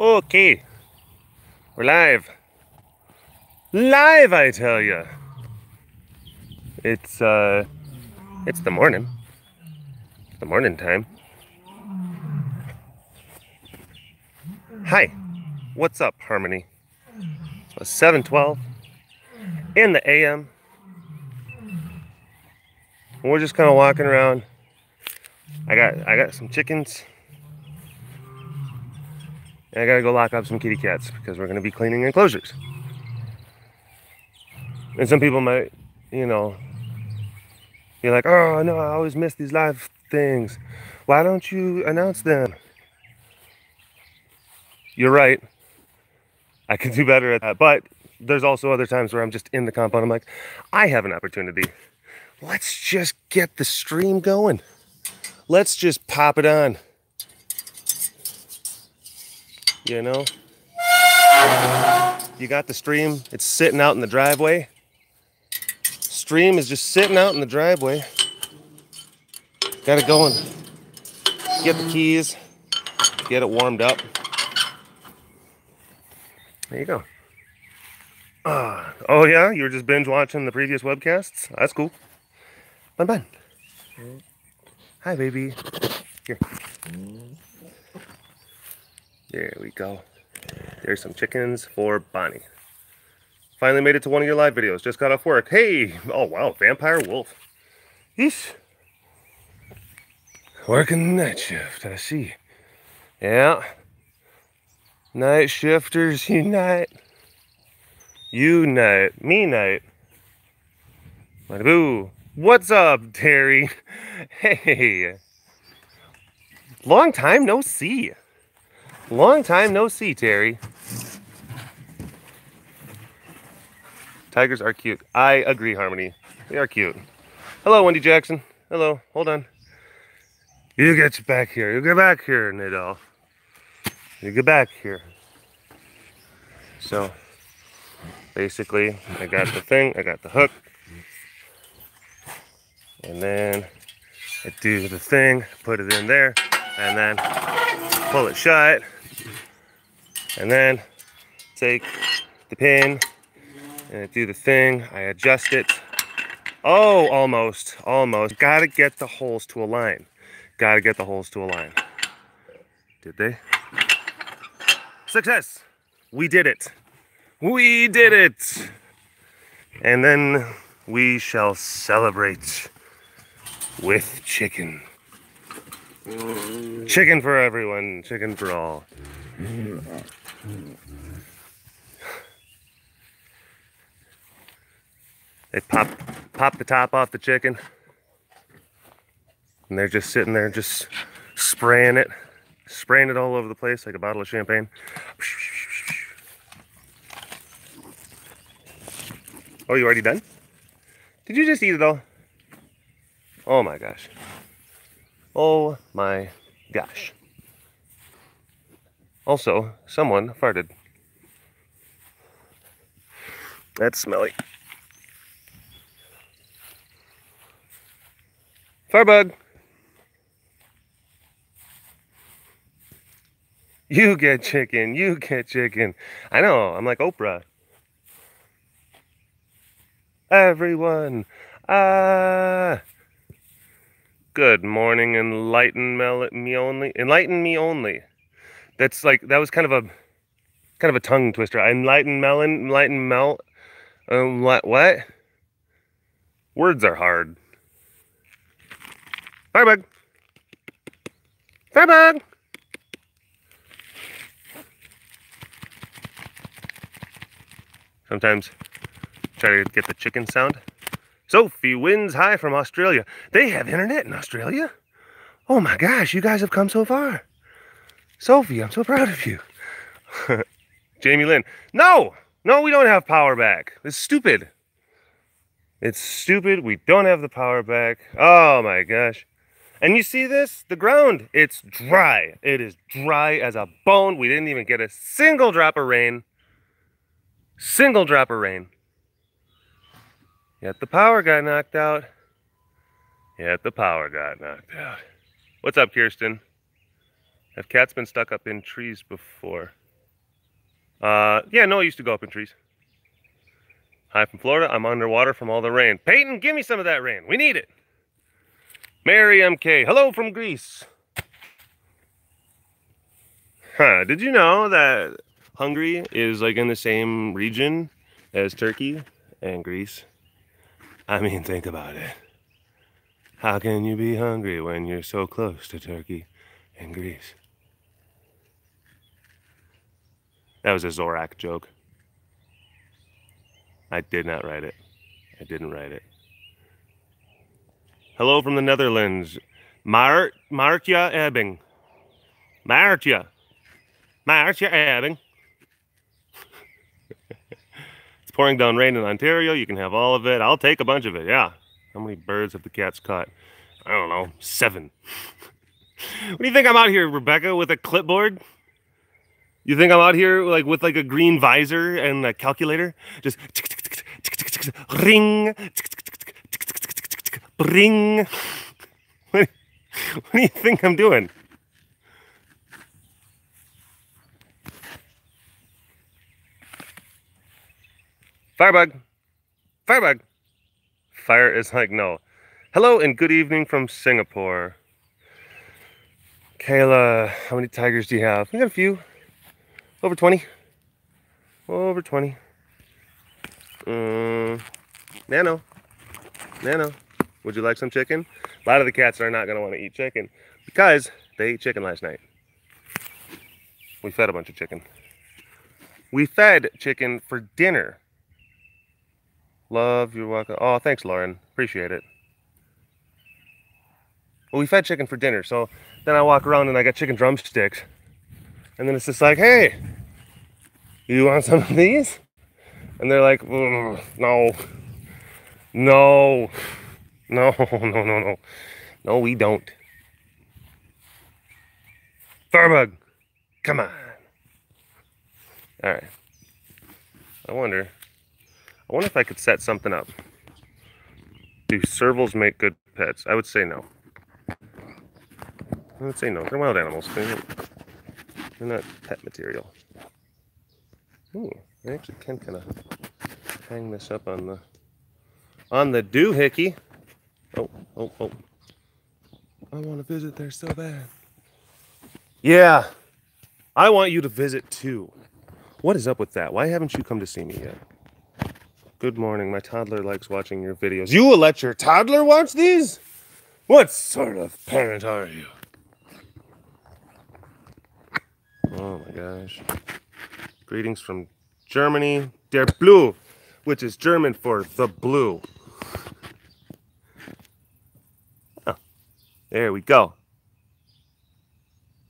Okay. We're live. Live, I tell you. It's, uh, it's the morning. It's the morning time. Hi. What's up, Harmony? It's 712 in the AM. We're just kind of walking around. I got I got some chickens. I gotta go lock up some kitty cats because we're gonna be cleaning enclosures. And some people might, you know, be like, oh no, I always miss these live things. Why don't you announce them? You're right. I can do better at that. But there's also other times where I'm just in the compound. I'm like, I have an opportunity. Let's just get the stream going. Let's just pop it on. You know? You got the stream, it's sitting out in the driveway. Stream is just sitting out in the driveway. Got it going. get the keys, get it warmed up. There you go. Uh, oh yeah, you were just binge watching the previous webcasts? That's cool. Bun bun. Hi baby. Here. There we go. There's some chickens for Bonnie. Finally made it to one of your live videos. Just got off work. Hey! Oh wow, vampire wolf. Yeesh. Working the night shift, I see. Yeah. Night shifters unite. Unite. Me night. Boo. What's up, Terry? Hey. Long time no see. Long time no see, Terry. Tigers are cute. I agree, Harmony. They are cute. Hello, Wendy Jackson. Hello. Hold on. You get back here. You get back here, Nadal. You get back here. So, basically, I got the thing. I got the hook. And then I do the thing, put it in there, and then pull it shut and then take the pin and do the thing. I adjust it. Oh, almost, almost. Gotta get the holes to align. Gotta get the holes to align. Did they? Success! We did it. We did it! And then we shall celebrate with chicken. Chicken for everyone, chicken for all. They pop pop the top off the chicken. And they're just sitting there just spraying it, spraying it all over the place like a bottle of champagne. Oh, you already done? Did you just eat it all? Oh my gosh. Oh my gosh. Also, someone farted. That's smelly. Firebug. You get chicken. You get chicken. I know. I'm like Oprah. Everyone. Ah. Good morning. Enlighten me only. Enlighten me only. That's like that was kind of a kind of a tongue twister. Enlighten melon. Enlighten melt. Um, what? What? Words are hard. Firebug. Firebug. Sometimes try to get the chicken sound. Sophie wins high from Australia. They have internet in Australia. Oh my gosh, you guys have come so far. Sophie, I'm so proud of you. Jamie Lynn. No, no, we don't have power back. It's stupid. It's stupid. We don't have the power back. Oh my gosh. And you see this? The ground, it's dry. It is dry as a bone. We didn't even get a single drop of rain. Single drop of rain. Yet the power got knocked out. Yet the power got knocked out. What's up, Kirsten? Have cats been stuck up in trees before? Uh, yeah, no, I used to go up in trees. Hi from Florida. I'm underwater from all the rain. Peyton, give me some of that rain. We need it. Mary MK. Hello from Greece. Huh. Did you know that Hungary is like in the same region as Turkey and Greece? I mean, think about it. How can you be hungry when you're so close to Turkey and Greece? That was a Zorak joke. I did not write it. I didn't write it. Hello from the Netherlands. Mar Martja Ebbing. Martja. Martja Ebbing. it's pouring down rain in Ontario. You can have all of it. I'll take a bunch of it. Yeah. How many birds have the cats caught? I don't know. Seven. what do you think I'm out here, Rebecca, with a clipboard? You think I'm out here like with like a green visor and a calculator? Just ring, ring. What, what do you think I'm doing? Firebug. Firebug. Fire is like no. Hello and good evening from Singapore. Kayla, how many tigers do you have? We got a few. Over 20. Over 20. Um, Nano. Nano. Would you like some chicken? A lot of the cats are not going to want to eat chicken because they ate chicken last night. We fed a bunch of chicken. We fed chicken for dinner. Love, you're welcome. Oh, thanks, Lauren. Appreciate it. Well, we fed chicken for dinner, so then I walk around and I got chicken drumsticks. And then it's just like, hey, you want some of these? And they're like, mm, no, no, no, no, no, no. No, we don't. Firebug, come on. All right. I wonder, I wonder if I could set something up. Do servals make good pets? I would say no. I would say no. They're wild animals. They're not pet material. Ooh, I actually can kind of hang this up on the on the doohickey. Oh, oh, oh. I want to visit there so bad. Yeah, I want you to visit too. What is up with that? Why haven't you come to see me yet? Good morning. My toddler likes watching your videos. You will let your toddler watch these? What sort of parent are you? Oh my gosh. Greetings from Germany. Der Blue, which is German for the blue. Oh, there we go.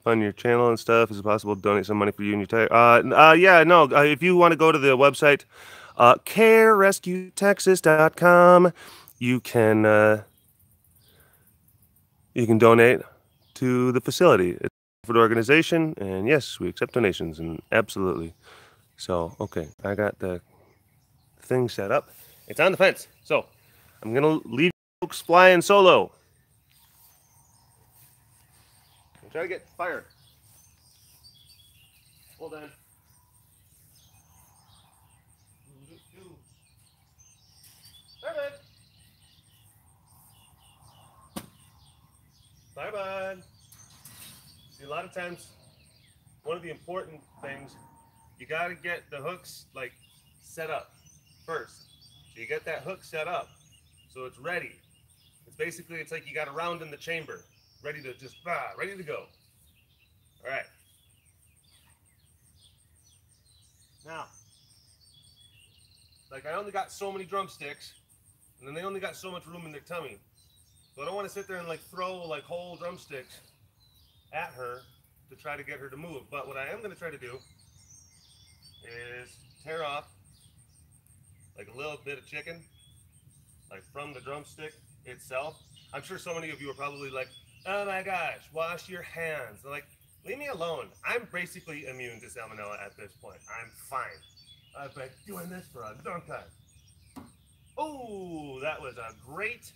Fund your channel and stuff. Is it possible to donate some money for you and your tire? Uh, uh, yeah, no. Uh, if you want to go to the website, uh, carerescuetexas.com, you can uh, you can donate to the facility. It's an organization, and yes, we accept donations, and absolutely. So, okay, I got the thing set up. It's on the fence. So, I'm to leave folks flying solo. I'm trying to get fire. Hold on. Bye bye. See, a lot of times, one of the important things you got to get the hooks like set up first. So you get that hook set up so it's ready. It's basically it's like you got a round in the chamber, ready to just ah, ready to go. All right. Now, like I only got so many drumsticks, and then they only got so much room in their tummy. So I don't want to sit there and like throw like whole drumsticks at her to try to get her to move. But what I am going to try to do is tear off like a little bit of chicken, like from the drumstick itself. I'm sure so many of you are probably like, oh my gosh, wash your hands. They're like, leave me alone. I'm basically immune to salmonella at this point. I'm fine. I've been doing this for a long time. Oh, that was a great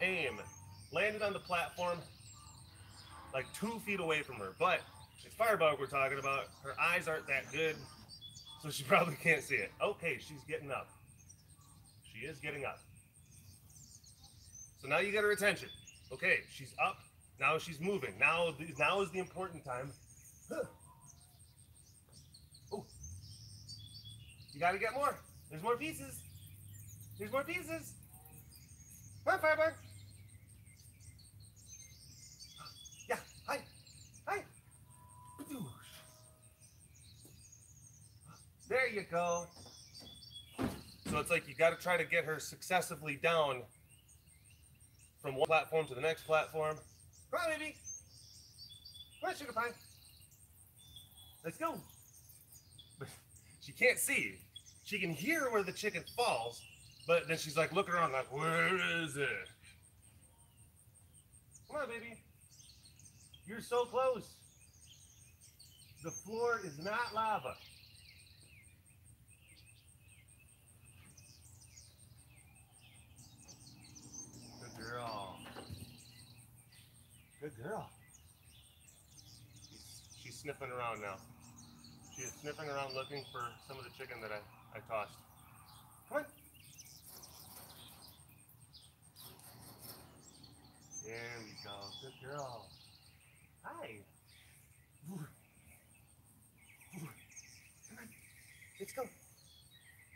aim. Landed on the platform like two feet away from her. But it's Firebug we're talking about. Her eyes aren't that good. So she probably can't see it. Okay, she's getting up. She is getting up. So now you get her attention. Okay, she's up. Now she's moving. Now, now is the important time. Oh, you got to get more. There's more pieces. There's more pieces. Come on, Firebug. Yeah, hi, hi. There you go. So it's like you got to try to get her successively down from one platform to the next platform. Come on, baby. Come on, sugar pie. Let's go. She can't see. She can hear where the chicken falls, but then she's like looking around like, where is it? Come on, baby. You're so close. The floor is not lava. Good girl. Good girl. She's, she's sniffing around now. She is sniffing around looking for some of the chicken that I, I tossed. Come on. There we go. Good girl. Hi. Come on. Let's go.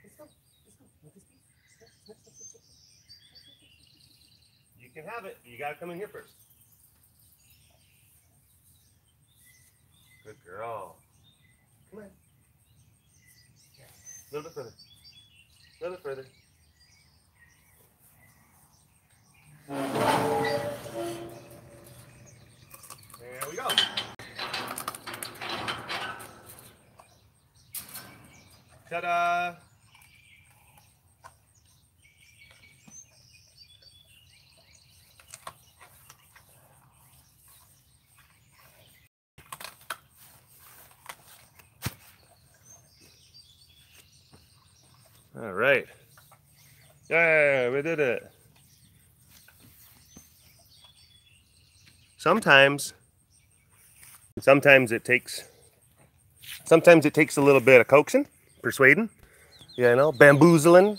Let's go. Let's go. Let this be. Snip, snip, snip, snip, snip. You can have it. You gotta come in here first. Good girl. Come on. A little bit further. A little bit further. There we go. Ta-da! All right. Yeah, we did it. Sometimes, sometimes it takes, sometimes it takes a little bit of coaxing, persuading, you know, bamboozling.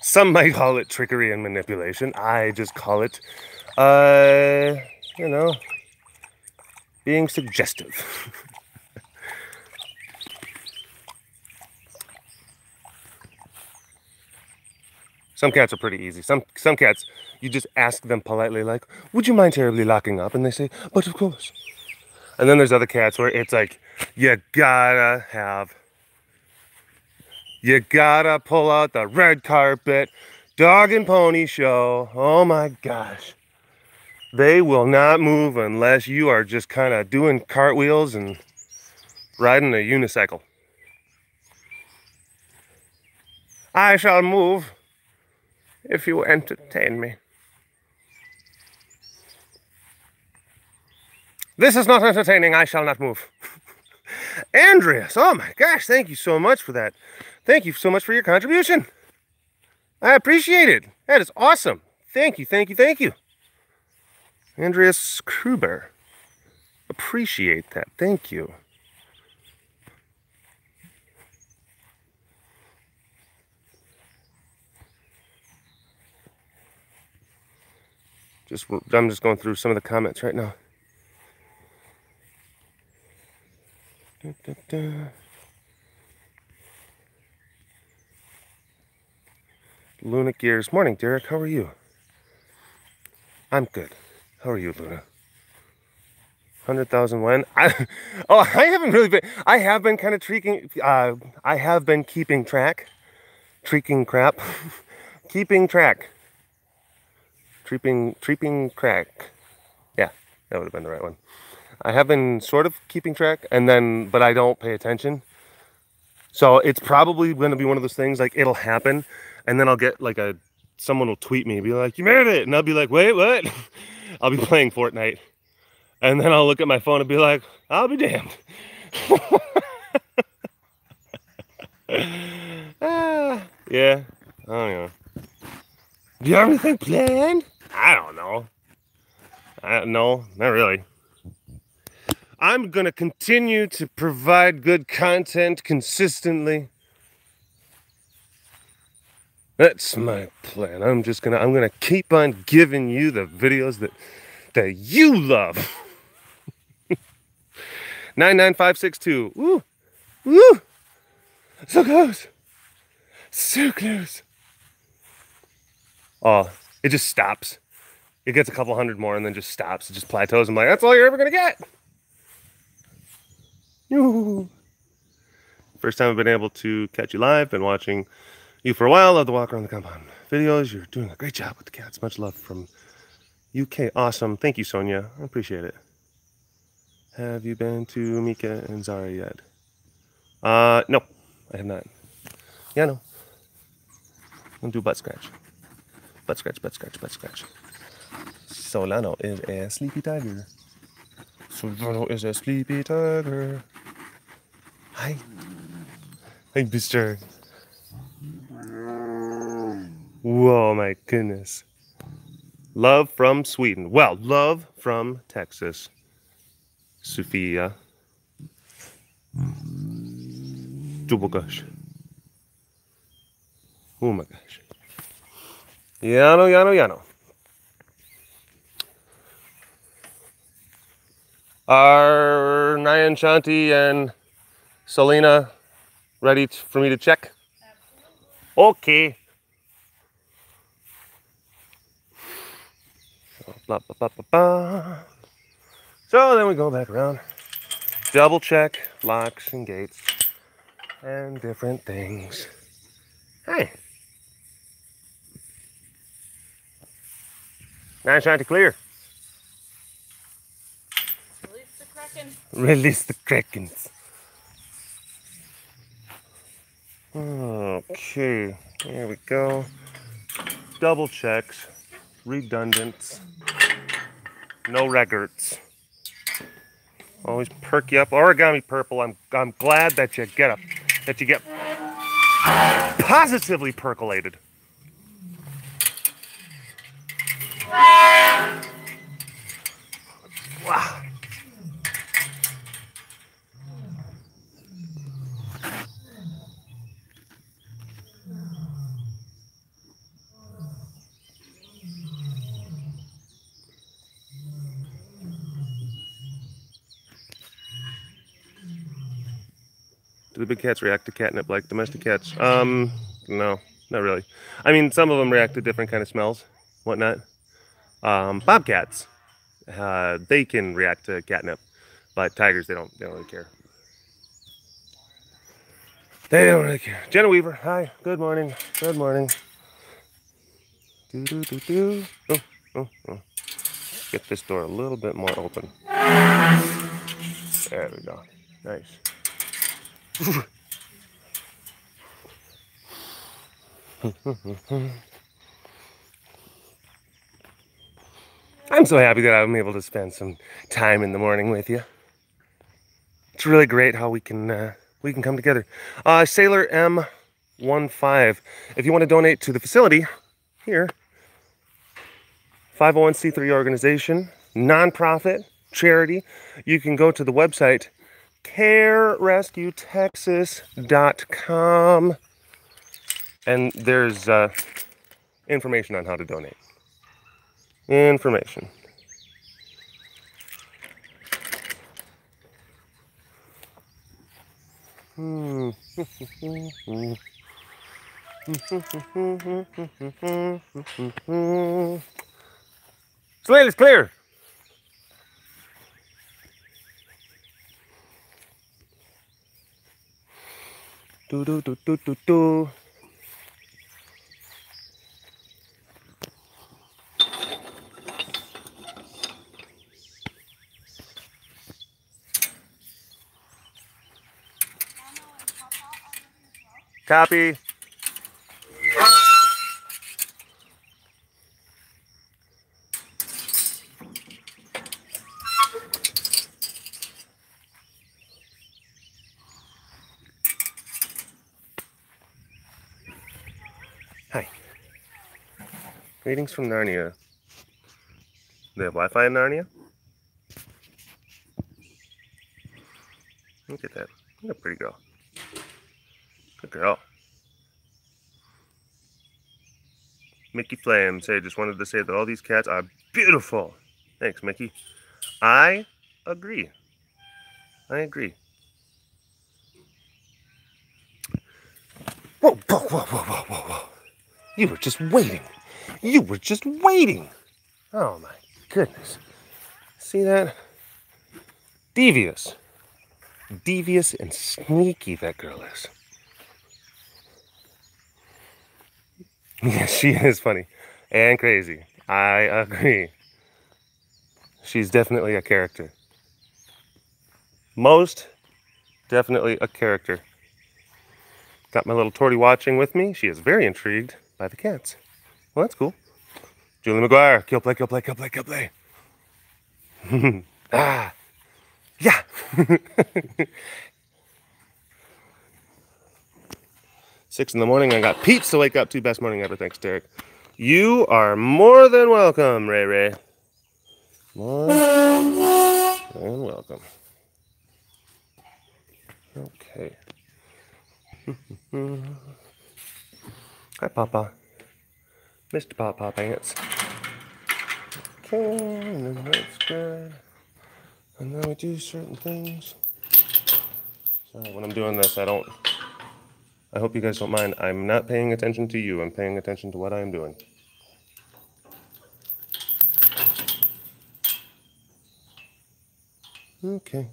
Some might call it trickery and manipulation. I just call it, uh, you know, being suggestive. Some cats are pretty easy. Some some cats, you just ask them politely, like, "Would you mind terribly locking up?" And they say, "But of course." And then there's other cats where it's like, you gotta have, you gotta pull out the red carpet, dog and pony show. Oh my gosh, they will not move unless you are just kind of doing cartwheels and riding a unicycle. I shall move if you entertain me. This is not entertaining. I shall not move. Andreas, oh my gosh, thank you so much for that. Thank you so much for your contribution. I appreciate it. That is awesome. Thank you, thank you, thank you. Andreas Kruber. Appreciate that. Thank you. Just I'm just going through some of the comments right now. Da, da, da. Luna Gears. Morning, Derek. How are you? I'm good. How are you, Luna? 100,000 when? I, oh, I haven't really been, I have been kind of treating, uh, I have been keeping track, treaking crap, keeping track Treeping, Treeping Crack. Yeah, that would have been the right one. I have been sort of keeping track, and then, but I don't pay attention. So it's probably going to be one of those things like it'll happen, and then I'll get like a someone will tweet me, be like, "You made it," and I'll be like, "Wait, what?" I'll be playing Fortnite, and then I'll look at my phone and be like, "I'll be damned." ah, yeah, I don't know. Do you have anything planned? I don't know. I, no, not really. I'm going to continue to provide good content consistently. That's my plan. I'm just going to I'm going to keep on giving you the videos that that you love. 99562. Woo. Woo. So close. So close. Oh, it just stops. It gets a couple hundred more and then just stops. It just plateaus. I'm like, that's all you're ever going to get. Ooh. First time I've been able to catch you live. Been watching you for a while. Love the walk around the compound videos. You're doing a great job with the cats. Much love from UK. Awesome. Thank you, Sonia. I appreciate it. Have you been to Mika and Zara yet? Uh, no, I have not. Yeah, no. I'll do butt scratch. Butt scratch, butt scratch, butt scratch. Solano is a sleepy tiger. Solano is a sleepy tiger. Hi. Hi, Mister. Whoa, my goodness. Love from Sweden. Well, love from Texas. Sophia. Dubbelgosh. Oh my gosh. Yano, Yano, Yano. Are Nyan Shanti and Selena ready for me to check? Okay. Blah, blah, blah, blah. So then we go back around, double check locks and gates and different things. Hey. Nyan Shanti clear. Release the kraken. Release the krakens. Okay, here we go. Double checks, redundants, no records. Always perk you up. Origami purple. I'm I'm glad that you get up, that you get positively percolated. Wow. Do the big cats react to catnip like domestic cats? Um, no, not really. I mean, some of them react to different kind of smells, whatnot. Um, bobcats, uh, they can react to catnip, but tigers, they don't, they don't really care. They don't really care. Jenna Weaver, hi, good morning, good morning. Do do do do. Oh, oh, oh. Get this door a little bit more open. There we go. Nice. I'm so happy that I'm able to spend some time in the morning with you. It's really great how we can uh, we can come together. Uh, Sailor M15. If you want to donate to the facility here, 501c3 organization, nonprofit, charity, you can go to the website carerescuetexas.com and there's uh, information on how to donate. Information. Hmm. Slate is clear. Do do do do do do. Copy. Greetings from Narnia. They have Wi-Fi in Narnia? Look at that. Look at a pretty girl. Good girl. Mickey Flame say just wanted to say that all these cats are beautiful. Thanks, Mickey. I agree. I agree. Whoa, whoa, whoa, whoa, whoa, whoa, whoa. You were just waiting. You were just waiting. Oh my goodness. See that? Devious. Devious and sneaky that girl is. Yeah, she is funny and crazy. I agree. She's definitely a character. Most definitely a character. Got my little Torty watching with me. She is very intrigued by the cats. Well, that's cool. Julie McGuire, kill play, kill play, kill play, kill play. ah, yeah. Six in the morning. I got Pete's to wake up to. Best morning ever. Thanks, Derek. You are more than welcome, Ray Ray. More than welcome. Okay. Hi, Papa. Mr. Papa Pants. Okay, and then that's good. And then we do certain things. So when I'm doing this, I don't I hope you guys don't mind. I'm not paying attention to you. I'm paying attention to what I'm doing. Okay.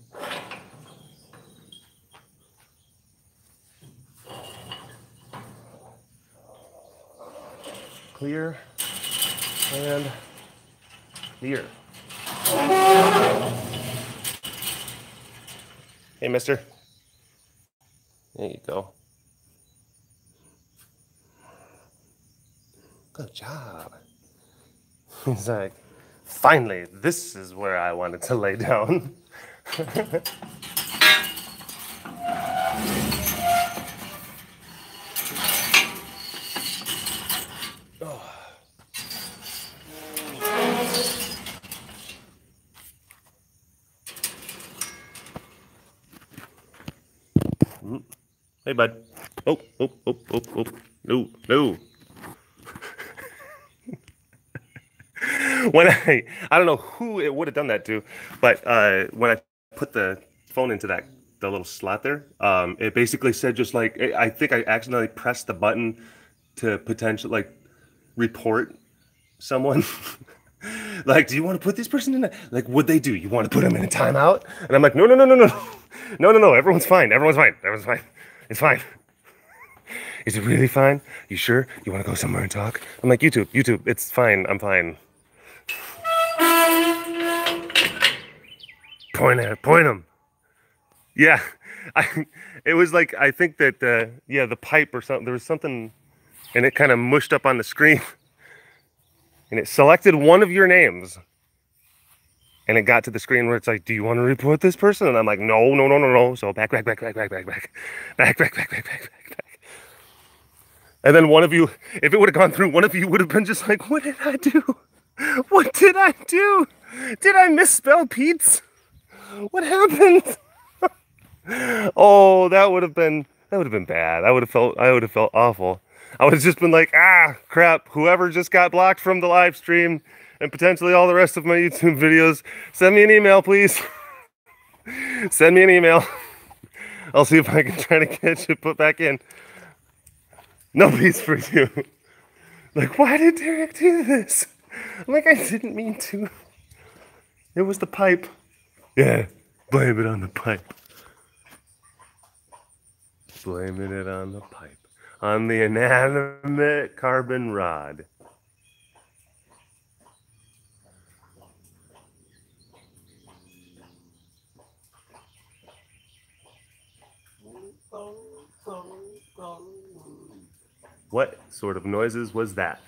Clear and clear. Hey, mister. There you go. Good job. He's like, finally, this is where I wanted to lay down. Hey, bud. Oh, oh, oh, oh, oh. No, no. when I I don't know who it would have done that to, but uh, when I put the phone into that the little slot there, um, it basically said just like I think I accidentally pressed the button to potentially like report someone. like, do you want to put this person in? A, like, what they do? You want to put them in a timeout? And I'm like, no, no, no, no, no, no, no, no. Everyone's fine. Everyone's fine. Everyone's fine. It's fine. Is it really fine? You sure? You want to go somewhere and talk? I'm like, YouTube, YouTube. It's fine. I'm fine. Point at point him. Yeah, I. It was like I think that uh, yeah, the pipe or something. There was something, and it kind of mushed up on the screen, and it selected one of your names, and it got to the screen where it's like, "Do you want to report this person?" And I'm like, "No, no, no, no, no." So back, back, back, back, back, back, back, back, back, back, back, back, back, back. And then one of you, if it would have gone through, one of you would have been just like, "What did I do? What did I do? Did I misspell Pete's?" What happened? oh, that would have been that would have been bad. I would have felt I would have felt awful. I would have just been like, ah, crap. Whoever just got blocked from the live stream and potentially all the rest of my YouTube videos, send me an email, please. send me an email. I'll see if I can try to catch it put back in. No peace for you. Like, why did Derek do this? I'm like, I didn't mean to. It was the pipe. Yeah, blame it on the pipe. Blaming it on the pipe. On the inanimate carbon rod. What sort of noises was that?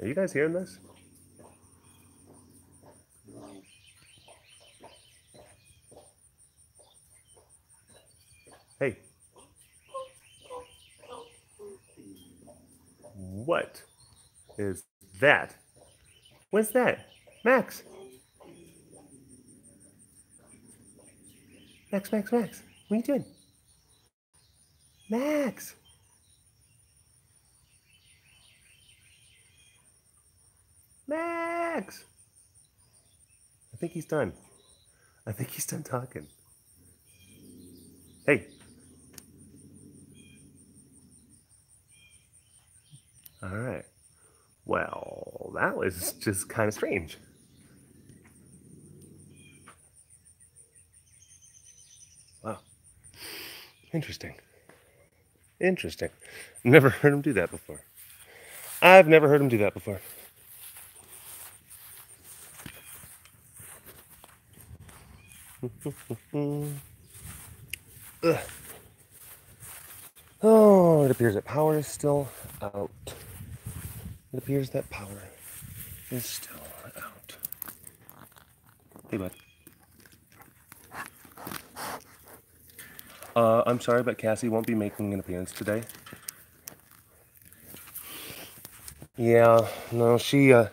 Are you guys hearing this? Hey. What is that What's that? Max. Max, Max, Max. What are you doing? Max. Max. I think he's done. I think he's done talking. Hey. All right. Well, that was just kind of strange. Interesting. Interesting. Never heard him do that before. I've never heard him do that before. Oh, it appears that power is still out. It appears that power is still out. Hey, bud. Uh, I'm sorry, but Cassie won't be making an appearance today. Yeah, no, she uh,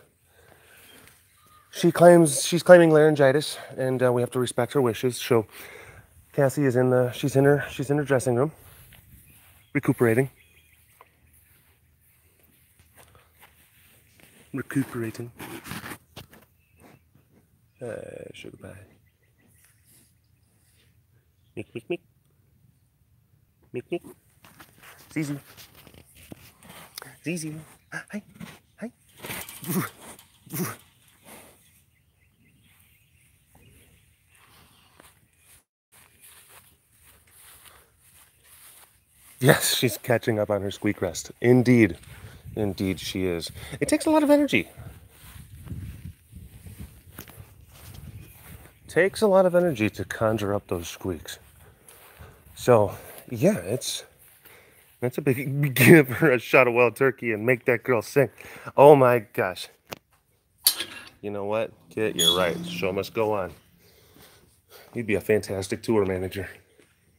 she claims she's claiming laryngitis, and uh, we have to respect her wishes. So Cassie is in the she's in her she's in her dressing room, recuperating, recuperating. Uh, sugar pie. Mick. Hi. Hi. Yes, she's catching up on her squeak rest. Indeed. Indeed, she is. It takes a lot of energy. Takes a lot of energy to conjure up those squeaks. So, yeah, it's that's a big give her a shot of wild turkey and make that girl sing. Oh my gosh. You know what, Kit? You're right. Show must go on. You'd be a fantastic tour manager.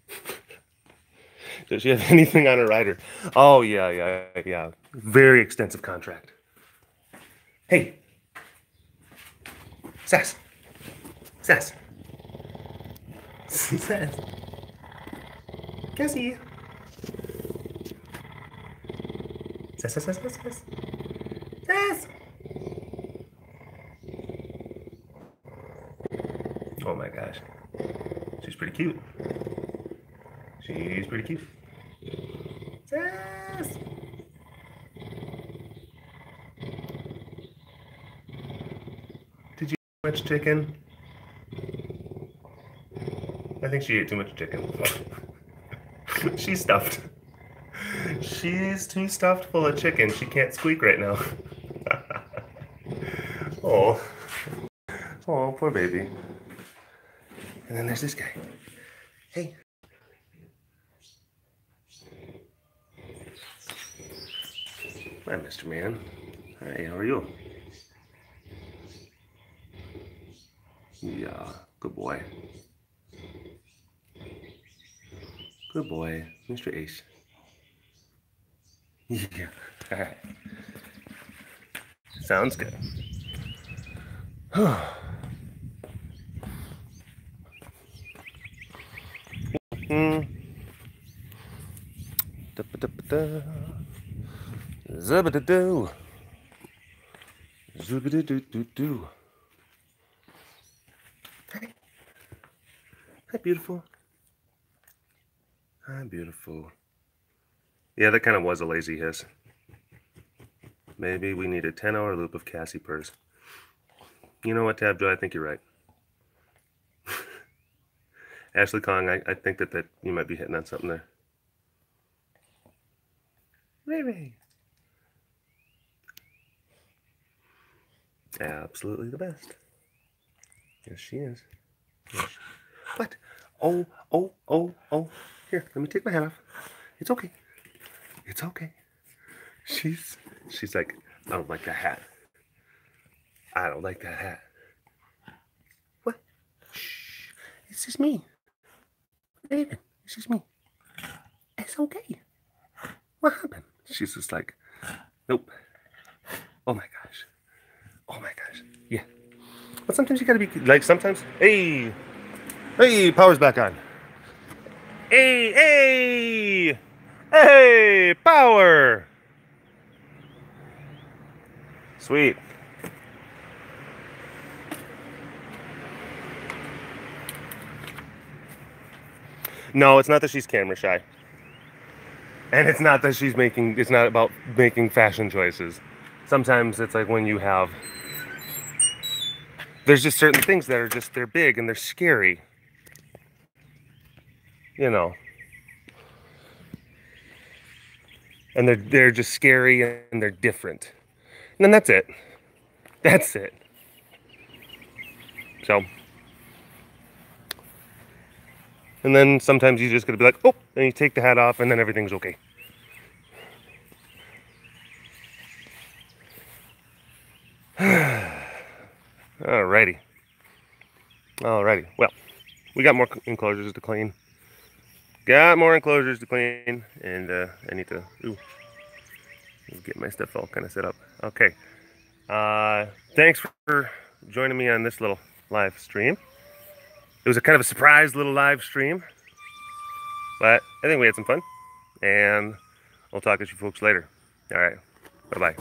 Does she have anything on her rider? Oh yeah, yeah, yeah. Very extensive contract. Hey, Sass, Sass, Sass, Cassie. Sass, Sass, Sass, Sass, Sass. Oh my gosh, she's pretty cute. She's pretty cute. Sass. Did you eat much chicken? I think she ate too much chicken. She's stuffed. She's too stuffed full of chicken. She can't squeak right now. oh. Oh, poor baby. And then there's this guy. Hey. Hi, Mr. Man. Hi, how are you? Yeah, good boy. Good boy, Mr. Ace. Yeah, all right. Sounds good. Hmm. Da-ba-da-ba-da. Zubba-da-doo. Zubba-da-doo-doo-doo. Hi. Hi, beautiful. Hi, beautiful. Yeah, that kind of was a lazy hiss. Maybe we need a 10 hour loop of Cassie purrs. You know what, Tab Joy? I think you're right. Ashley Kong, I, I think that, that you might be hitting on something there. Ray Ray. Absolutely the best. Yes, she is. Yes. What? Oh, oh, oh, oh. Here, let me take my hat off. It's okay. It's okay. She's she's like, I don't like that hat. I don't like that hat. What? Shh. It's just me. David, it's just me. It's okay. What happened? She's just like, nope. Oh my gosh. Oh my gosh. Yeah. But sometimes you gotta be like sometimes. Hey, hey, power's back on. Hey, hey, hey, power. Sweet. No, it's not that she's camera shy. And it's not that she's making, it's not about making fashion choices. Sometimes it's like when you have, there's just certain things that are just, they're big and they're scary. You know. And they're, they're just scary and they're different. And then that's it. That's it. So. And then sometimes you just gotta be like, oh, and you take the hat off and then everything's okay. Alrighty. Alrighty. Well, we got more enclosures to clean. Got more enclosures to clean, and uh, I need to ooh, get my stuff all kind of set up. Okay. Uh, thanks for joining me on this little live stream. It was a kind of a surprise little live stream. But I think we had some fun. And I'll talk to you folks later. All right. Bye-bye.